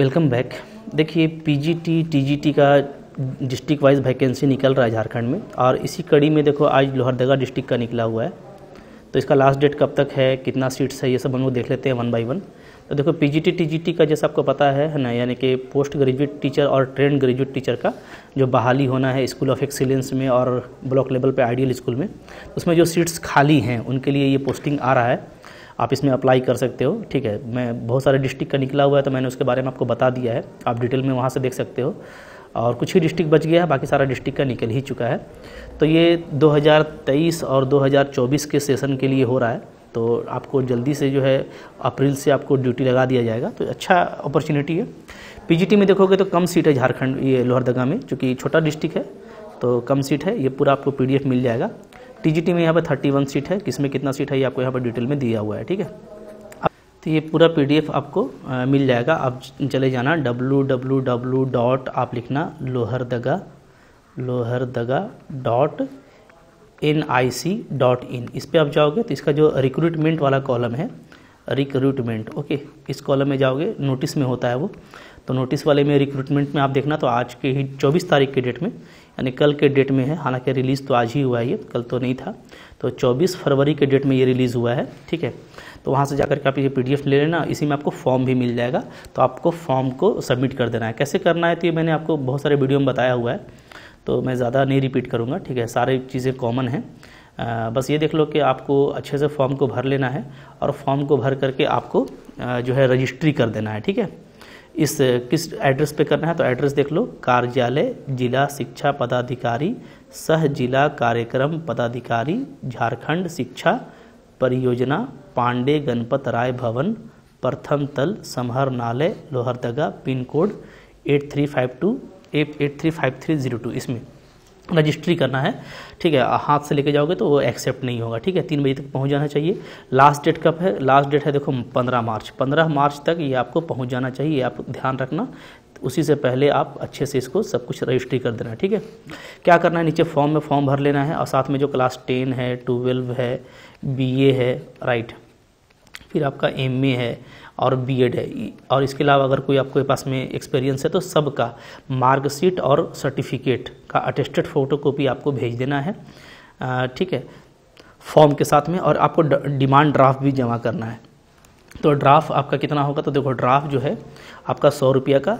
Welcome back. देखिए PGT TGT का district wise vacancy निकल रहा है झारखंड में और इसी कड़ी में देखो, आज लोहरदगा डिस्ट्रिक्ट का निकला हुआ है। तो इसका लास्ट डेट कब तक है, कितना सीट्स है, ये सब हम लोग देख लेते हैं वन बाय वन तो देखो पीजीटी टीजीटी का जैसा आपको पता है ना, यानी कि पोस्ट ग्रेजुएट टीचर और ट्रेंड ग्रेजुएट टीचर का जो बहाली होना है स्कूल ऑफ़ एक्सीलेंस में और ब्लॉक लेवल पे आइडियल स्कूल में, उसमें जो सीट्स खाली हैं, उनके लिए ये पोस्टिंग आ रहा है। आप इसमें अप्लाई कर सकते हो। ठीक है, मैं बहुत सारे डिस्ट्रिक्ट का निकला हुआ है तो मैंने उसके बारे में आपको बता दिया है। आप डिटेल में वहाँ से देख सकते हो। और कुछ ही डिस्ट्रिक्ट बच गया है, बाकी सारा डिस्ट्रिक्ट का निकल ही चुका है। तो ये 2023 और 2024 के सेशन के लिए हो रहा है। तो आपको जल्दी से जो है, अप्रैल से आपको ड्यूटी लगा दिया जाएगा। तो अच्छा अपॉर्चुनिटी है। पीजीटी में देखोगे तो कम सीट है झारखंड, ये लोहरदगा में चूँकि छोटा डिस्ट्रिक्ट है। तो कम सीट है, ये पूरा आपको पीडीएफ मिल जाएगा। टीजीटी में यहाँ पर थर्टी वन सीट है। किसमें कितना सीट है ये आपको यहाँ पर डिटेल में दिया हुआ है ठीक है? तो ये पूरा पीडीएफ आपको आ, मिल जाएगा। आप चले जाना डब्लू डब्लू डब्लू डॉट आप लिखना Lohardaga Lohardaga dot N I C dot in इस पर आप जाओगे तो इसका जो रिक्रूटमेंट वाला कॉलम है रिक्रूटमेंट ओके इस कॉलम में जाओगे? नोटिस में होता है वो। तो नोटिस वाले में रिक्रूटमेंट में आप देखना तो आज के ही 24 तारीख के डेट में, यानी कल के डेट में है। हालाँकि रिलीज़ तो आज ही हुआ है, ये कल तो नहीं था। तो 24 फरवरी के डेट में ये रिलीज़ हुआ है, ठीक है? तो वहाँ से जाकर के आप ये पीडीएफ ले लेना, इसी में आपको फॉर्म भी मिल जाएगा। तो आपको फॉर्म को सबमिट कर देना है। कैसे करना है तो ये मैंने आपको बहुत सारे वीडियो में बताया हुआ है। तो मैं ज़्यादा नहीं रिपीट करूँगा, ठीक है? सारी चीज़ें कॉमन हैं। बस ये देख लो कि आपको अच्छे से फॉर्म को भर लेना है और फॉर्म को भर करके आपको जो है रजिस्ट्री कर देना है, ठीक है? इस, किस एड्रेस पे करना है तो एड्रेस देख लो, कार्यालय, जिला शिक्षा पदाधिकारी, सह जिला कार्यक्रम पदाधिकारी, झारखंड शिक्षा परियोजना, पांडे गणपत राय भवन, प्रथम तल समहर समहरनालय Lohardaga, pin code eight three five two, eight eight three five three zero two, इसमें। रजिस्ट्री करना है, ठीक है, हाथ से लेके जाओगे तो वो एक्सेप्ट नहीं होगा, ठीक है, तीन बजे तक पहुँच जाना चाहिए। लास्ट डेट कब है? लास्ट डेट है देखो पंद्रह मार्च। पंद्रह मार्च तक ये आपको पहुँच जाना चाहिए, आप ध्यान रखना। उसी से पहले आप अच्छे से इसको सब कुछ रजिस्ट्री कर देना, ठीक है। क्या करना है? नीचे फॉर्म में फॉर्म भर लेना है और साथ में जो क्लास टेन है ट्वेल्व है बीए है राइट फिर आपका एमए है और बीएड है। और इसके अलावा अगर कोई आपके पास में एक्सपीरियंस है तो सबका मार्कशीट और सर्टिफिकेट का अटेस्टेड फ़ोटो कॉपी आपको भेज देना है। ठीक है? फॉर्म के साथ में और आपको डिमांड ड्राफ्ट भी जमा करना है। तो ड्राफ्ट आपका कितना होगा? तो देखो ड्राफ्ट जो है आपका सौ रुपया का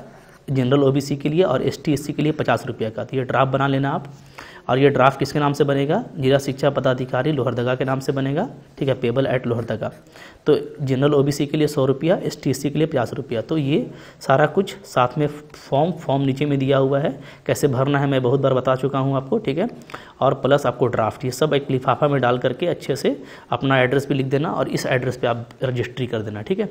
जनरल ओबीसी के लिए और एस टी के लिए पचास रुपये का। तो ये ड्राफ्ट बना लेना आप। और ये ड्राफ्ट किसके नाम से बनेगा? जिला शिक्षा पदाधिकारी लोहरदगा के नाम से बनेगा, ठीक है? Payable at Lohardaga. तो जनरल ओबीसी के लिए सौ रुपया एस के लिए पचास रुपया। तो ये सारा कुछ साथ में फॉर्म फॉर्म नीचे में दिया हुआ है। कैसे भरना है मैं बहुत बार बता चुका हूँ आपको, ठीक है? और प्लस आपको ड्राफ्ट ये सब एक लिफाफा में डाल करके अच्छे से अपना एड्रेस भी लिख देना और इस एड्रेस पे आप रजिस्ट्री कर देना, ठीक है?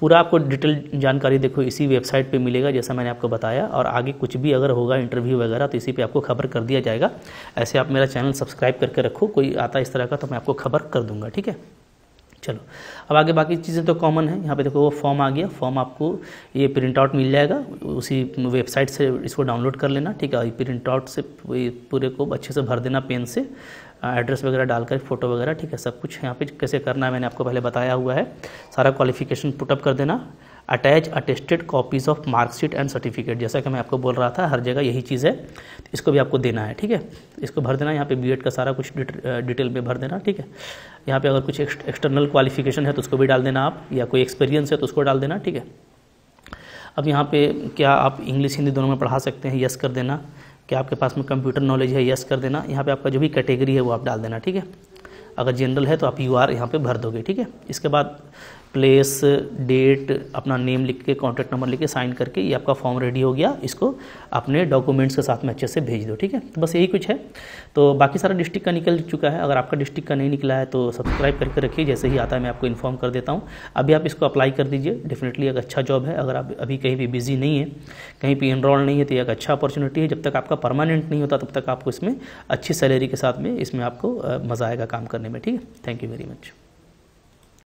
पूरा आपको डिटेल जानकारी देखो, इसी वेबसाइट पे मिलेगा, जैसा मैंने आपको बताया। और आगे कुछ भी अगर होगा इंटरव्यू वगैरह तो इसी पे आपको खबर कर दिया जाएगा। ऐसे आप मेरा चैनल सब्सक्राइब करके रखो, कोई आता इस तरह का तो मैं आपको खबर कर दूँगा, ठीक है? चलो, अब आगे बाकी चीज़ें तो कॉमन है, यहाँ पे देखो वो फॉर्म आ गया फॉर्म आपको ये प्रिंट आउट मिल जाएगा, उसी वेबसाइट से इसको डाउनलोड कर लेना, ठीक है? प्रिंट आउट से पूरे को अच्छे से भर देना पेन से एड्रेस वगैरह डालकर फ़ोटो वगैरह, ठीक है? सब कुछ यहाँ पे कैसे करना है मैंने आपको पहले बताया हुआ है, सारा क्वालिफिकेशन पुटअप कर देना। Attach attested copies of marksheet and certificate, जैसा कि मैं आपको बोल रहा था, हर जगह यही चीज़ है, इसको भी आपको देना है, ठीक है? इसको भर देना, यहाँ पे बीएड का सारा कुछ डिटेल में भर देना, ठीक है? यहाँ पे अगर कुछ एक्सटर्नल क्वालिफिकेशन है तो उसको भी डाल देना आप, या कोई एक्सपीरियंस है तो उसको डाल देना, ठीक है? अब यहाँ पे क्या आप इंग्लिश, हिंदी दोनों में पढ़ा सकते हैं यस कर देना। क्या आपके पास में कंप्यूटर नॉलेज है यस कर देना। यहाँ पे आपका जो भी कैटेगरी है, वो आप डाल देना, ठीक है? अगर जनरल है तो आप यू आर यहाँ पर भर दोगे, ठीक है? इसके बाद प्लेस डेट अपना नेम लिख के कॉन्टैक्ट नंबर लिख के साइन करके ये आपका फॉर्म रेडी हो गया। इसको अपने डॉक्यूमेंट्स के साथ में अच्छे से भेज दो, ठीक है? तो बस यही कुछ है। तो बाकी सारा डिस्ट्रिक्ट का निकल चुका है। अगर आपका डिस्ट्रिक्ट का नहीं निकला है तो सब्सक्राइब करके रखिए। जैसे ही आता है मैं आपको इन्फॉर्म कर देता हूँ। अभी आप इसको अप्लाई कर दीजिए। डेफिनेटली एक अच्छा जॉब है। अगर आप अभी कहीं भी बिज़ी नहीं है, कहीं भी इनरोल नहीं है तो एक अच्छा अपॉर्चुनिटी है। जब तक आपका परमानेंट नहीं होता, तब तक आपको इसमें अच्छी सैलरी के साथ में इसमें आपको मज़ा आएगा काम करने में ठीक है? Thank you very much